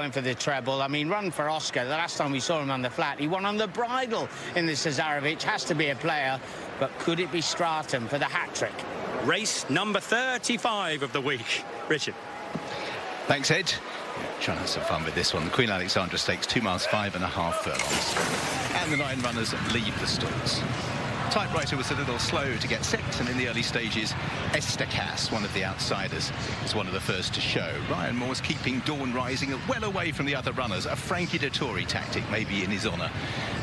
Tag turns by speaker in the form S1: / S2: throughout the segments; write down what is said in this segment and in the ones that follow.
S1: Going for the treble. I mean, run for Oscar. The last time we saw him on the flat, he won on the bridle in the Cesarewitch. Has to be a player, but could it be Stratum for the hat trick?
S2: Race number 35 of the week. Richard.
S3: Thanks, Ed. Trying to have some fun with this one. The Queen Alexandra Stakes, two miles, five and a half furlongs. And the nine runners leave the stalls. Typewriter was a little slow to get set, and in the early stages, Estacas, one of the outsiders, is one of the first to show. Ryan Moore's keeping Dawn Rising well away from the other runners. A Frankie Dettori tactic, maybe in his honour,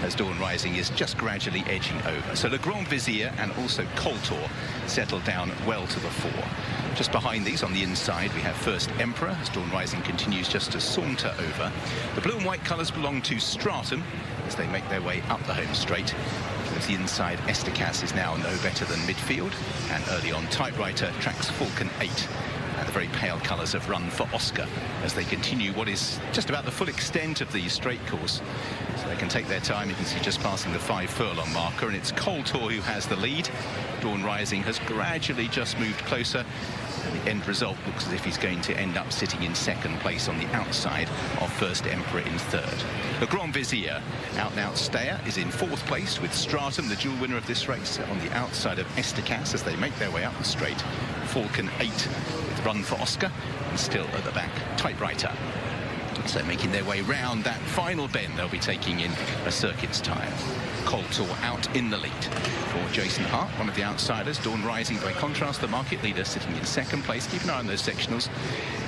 S3: as Dawn Rising is just gradually edging over. So Le Grand Vizier and also Coltor settle down well to the fore. Just behind these, on the inside, we have First Emperor, as Dawn Rising continues just to saunter over. The blue and white colours belong to Stratum, as they make their way up the home straight. As the inside, Estacas is now no better than midfield. And early on, Typewriter tracks Falcon 8 and the very pale colours of Run for Oscar as they continue what is just about the full extent of the straight course. So they can take their time. You can see just passing the five furlong marker, and it's Coltor who has the lead. Dawn Rising has gradually just moved closer. The end result looks as if he's going to end up sitting in second place on the outside of First Emperor in third. The Grand Vizier, out and out stayer, is in fourth place with Stratum, the dual winner of this race, on the outside of Estacas as they make their way up the straight. Falcon 8 with Run for Oscar, and still at the back, Typewriter. So making their way round that final bend, they'll be taking in a circuit's time. Coltor out in the lead for Jason Hart, one of the outsiders. Dawn Rising, by contrast, the market leader sitting in second place. Keep an eye on those sectionals.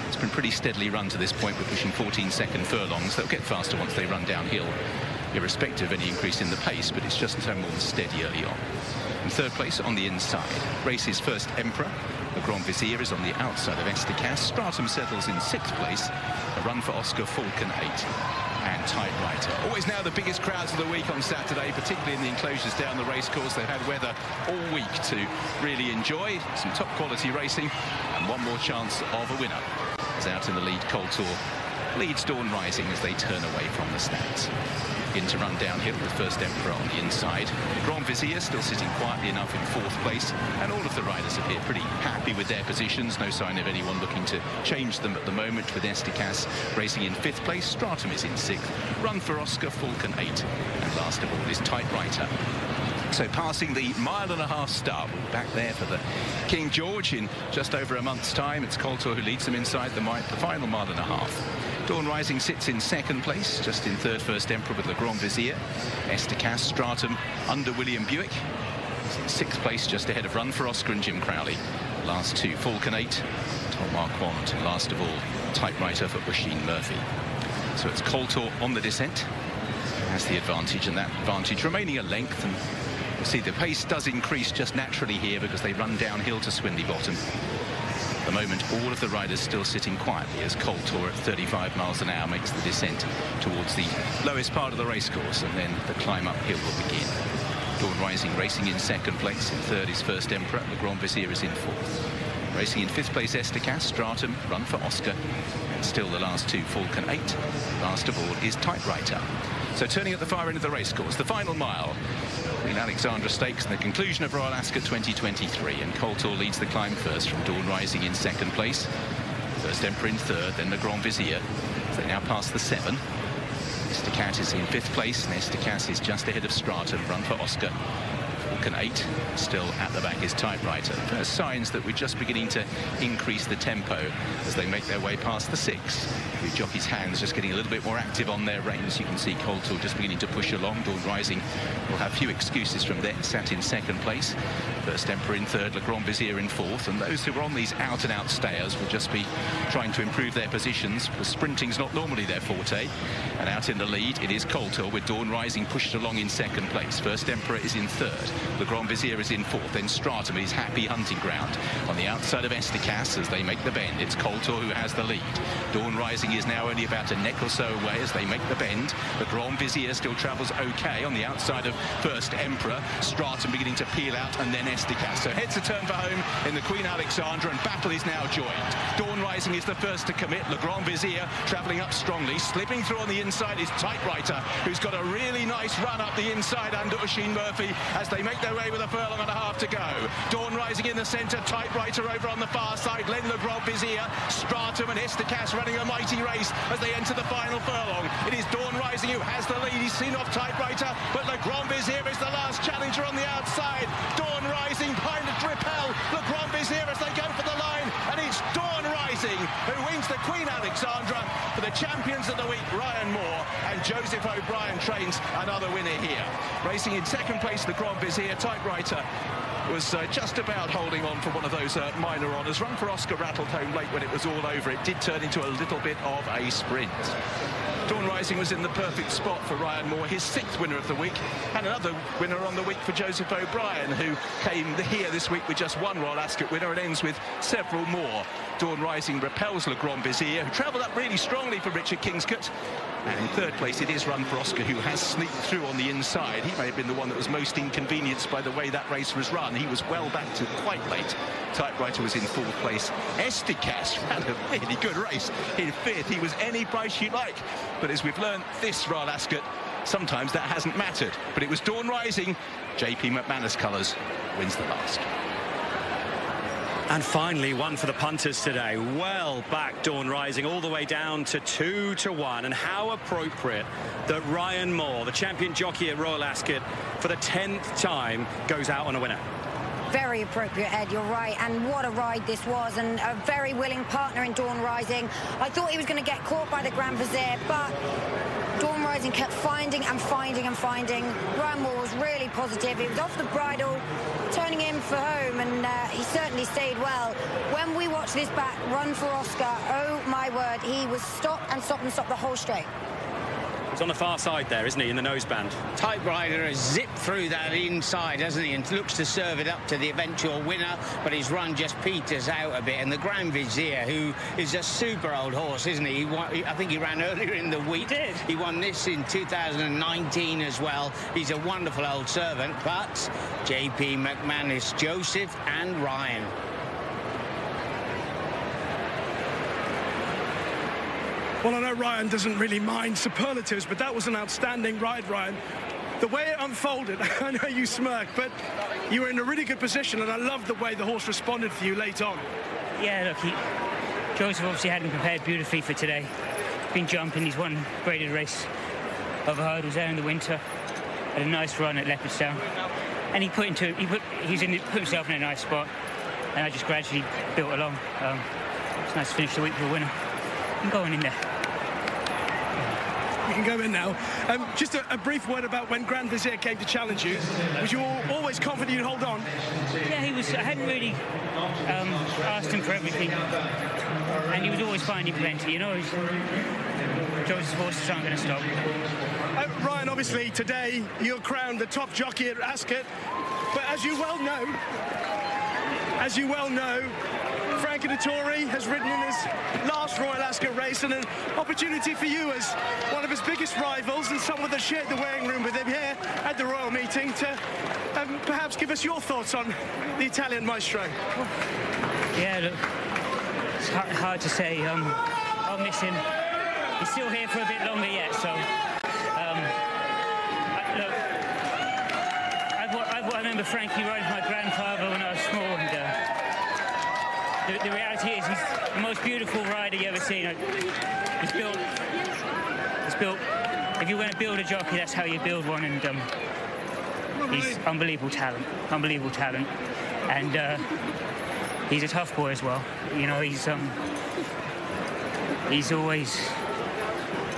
S3: It's been pretty steadily run to this point. We're pushing 14 second furlongs. They'll get faster once they run downhill, irrespective of any increase in the pace, but it's just so more steady early on. In third place on the inside, races first Emperor. The Grand Vizier is on the outside of Estacas. Stratum settles in sixth place. A run for Oscar Falcon 8 and Typewriter. Always now the biggest crowds of the week on Saturday, particularly in the enclosures down the racecourse. They've had weather all week to really enjoy some top quality racing and one more chance of a winner. Is out in the lead, Coltor leads Dawn Rising as they turn away from the stands. In to run downhill with First Emperor on the inside. Grand Vizier still sitting quietly enough in fourth place, and all of the riders appear pretty happy with their positions. No sign of anyone looking to change them at the moment, with Estacas racing in fifth place. Stratum is in sixth. Run for Oscar, Falcon eight, and last of all is Typewriter. So passing the mile and a half start, we're back there for the King George in just over a month's time. It's Coltor who leads them inside the, the final mile and a half. Dawn Rising sits in second place, just in third First Emperor with Le Grand Vizier. Estacas, Stratum under William Buick. Sixth place, just ahead of Run for Oscar and Jim Crowley. Last two, Falcon 8, Tom Marquand, and last of all, Typewriter for Oisin Murphy. So it's Coltor on the descent. Has the advantage, and that advantage remaining a length. And you see the pace does increase just naturally here because they run downhill to Swinley Bottom the moment, all of the riders still sitting quietly as Coltor at 35 miles an hour makes the descent towards the lowest part of the racecourse, and then the climb uphill will begin. Dawn Rising racing in second place. In third is First Emperor. Le Grand Vizier is in fourth. Racing in fifth place, Estacas, Stratum, Run for Oscar. And still the last two, Falcon 8. Last of all is Typewriter. So turning at the far end of the racecourse, the final mile. Queen Alexandra Stakes and the conclusion of Royal Ascot 2023. And Coltor leads the climb first from Dawn Rising in second place. First Emperor in third, then the Grand Vizier. They now pass the seven. Estacas is in fifth place, and Estacas is just ahead of Stratum. Run for Oscar. Falcon 8 still at the back is Typewriter. First signs that we're just beginning to increase the tempo as they make their way past the six. With jockey's hands just getting a little bit more active on their reins. You can see Coltor just beginning to push along. Dawn Rising will have few excuses from there. Sat in second place. First Emperor in third, Le Grand Vizier in fourth. And those who were on these out-and-out -out will just be trying to improve their positions. The sprinting's not normally their forte. And out in the lead, it is Coltor with Dawn Rising pushed along in second place. First Emperor is in third. The Grand Vizier is in fourth. Then Stratum is happy hunting ground. On the outside of Estacas as they make the bend, it's Coltor who has the lead. Dawn Rising is now only about a neck or so away as they make the bend. The Grand Vizier still travels okay on the outside of First Emperor. Stratum beginning to peel out and then Estacas. So heads a turn for home in the Queen Alexandra and battle is now joined. Dawn Rising is the first to commit. Le Grand Vizier travelling up strongly. Slipping through on the inside is Typewriter, who's got a really nice run up the inside under Oisin Murphy as they make their way with a furlong and a half to go. Dawn rising in the centre, typewriter over on the far side. Len Le Grand Vizier, Stratum and Estacas running a mighty race as they enter the final furlong. It is Dawn Rising who has the lead. He's seen off typewriter, but Le Grand Vizier is the last challenger on the outside. Dawn Rising behind the Dripel. Le Grand Vizier as they go for the line, and it's Dawn Rising who wins the Queen Alexandra for the champions of the week, Ryan Moore, and Joseph O'Brien trains another winner here. Racing in second place, the Grand Vizier, typewriter was uh, just about holding on for one of those uh, minor honours. Run for Oscar rattled home late when it was all over. It did turn into a little bit of a sprint. Dawn Rising was in the perfect spot for Ryan Moore, his sixth winner of the week, and another winner on the week for Joseph O'Brien, who came here this week with just one Royal Ascot winner and ends with several more. Dawn Rising repels Le Grand Vizier, who travelled up really strongly for Richard Kingscote. And in third place, it is Run for Oscar, who has sneaked through on the inside. He may have been the one that was most inconvenienced by the way that race was run. He was well back to quite late. Typewriter was in fourth place. Estacas ran a really good race in fifth. He was any price you like. But as we've learned this Royal Ascot, sometimes that hasn't mattered. But it was Dawn Rising. JP McManus colours wins the last.
S2: And finally, one for the punters today. Well back, Dawn Rising, all the way down to two to one. And how appropriate that Ryan Moore, the champion jockey at Royal Ascot, for the 10th time, goes out on a winner.
S4: Very appropriate, Ed, you're right. And what a ride this was, and a very willing partner in Dawn Rising. I thought he was going to get caught by the Grand Vizier, but Dawn Rising kept finding and finding and finding. Ryan Moore was really positive. He was off the bridle, turning in for home, and uh, he certainly stayed well. When we watched this back run for Oscar, oh my word, he was stop and stop and stop the whole straight.
S2: He's on the far side there, isn't he, in the noseband?
S1: Typewriter has zipped through that inside, hasn't he, and looks to serve it up to the eventual winner, but his run just peters out a bit. And the Grand Vizier, who is a super old horse, isn't he? he won, I think he ran earlier in the week.
S2: He did.
S1: He won this in 2019 as well. He's a wonderful old servant, but JP McManus, Joseph and Ryan.
S5: Well, I know Ryan doesn't really mind superlatives, but that was an outstanding ride, Ryan. The way it unfolded, I know you smirk, but you were in a really good position, and I love the way the horse responded for you late on.
S6: Yeah, look, he, Joseph obviously had him prepared beautifully for today. Been jumping, he's won graded race over hurdles there in the winter. Had a nice run at Leopardstown, and he put into he put he's in put himself in a nice spot, and I just gradually built along. Um, it's nice to finish the week with a winner. I'm going in there.
S5: Can go in now. Um, just a, a, brief word about when Grand Vizier came to challenge you. Was you always confident you'd hold on?
S6: Yeah, he was. I hadn't really um, asked him for everything, and he was always finding plenty. You know, Joe's horses aren't going to stop.
S5: Uh, Ryan, obviously today you're crowned the top jockey at Ascot, but as you well know, as you well know, Frankie Dettori has ridden in his last Royal Ascot race and an opportunity for you as one of his biggest rivals and someone that shared the weighing room with him here at the Royal meeting to um, perhaps give us your thoughts on the Italian maestro.
S6: Yeah, look, it's hard, to say. Um, I'll miss him. He's still here for a bit longer yet, so um, I, look, I, I, remember Frankie riding my grandfather when I was small, and uh, the, the, reality is he's the most beautiful rider you ever seen. He's built. He's built. If you're going to build a jockey, that's how you build one, and um, he's unbelievable talent. Unbelievable talent, and uh, he's a tough boy as well. You know, he's um, he's always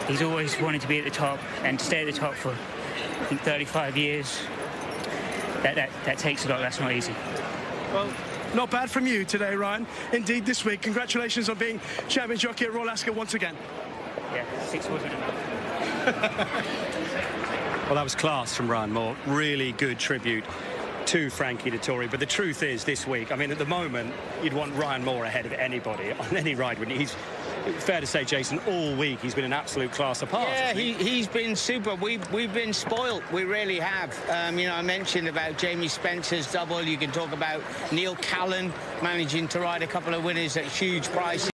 S6: he's always wanted to be at the top and to stay at the top for I think 35 years. That that that takes a lot. That's not easy.
S5: Well, not bad from you today, Ryan. Indeed, this week. Congratulations on being champion jockey at Royal Ascot once again.
S6: Yeah, six wasn't enough.
S2: well, that was class from Ryan Moore. Really good tribute to Frankie Dettori. But the truth is, this week, I mean, at the moment, you'd want Ryan Moore ahead of anybody on any ride. When he's fair to say, Jason, all week he's been an absolute class apart.
S1: Yeah, he, he's been super. We've, we've been spoilt. We really have. Um, you know, I mentioned about Jamie Spencer's double. You can talk about Neil Callan managing to ride a couple of winners at huge prices.